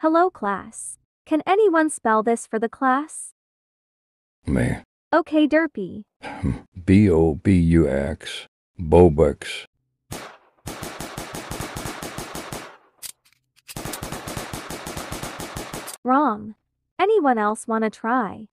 Hello class. Can anyone spell this for the class? Me. Okay, Derpy. B O B U X. Bobux. Wrong. Anyone else wanna try?